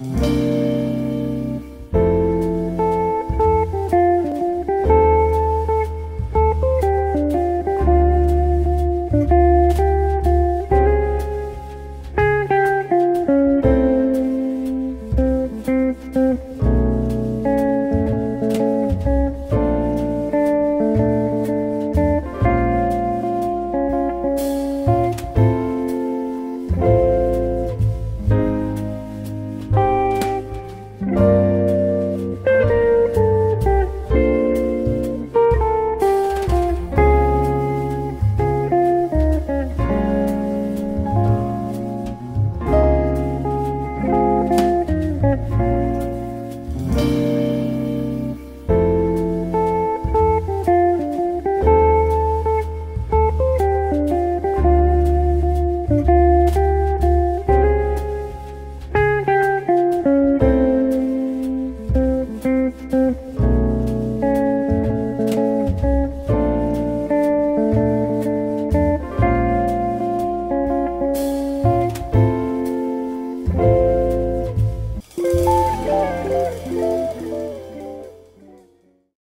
Música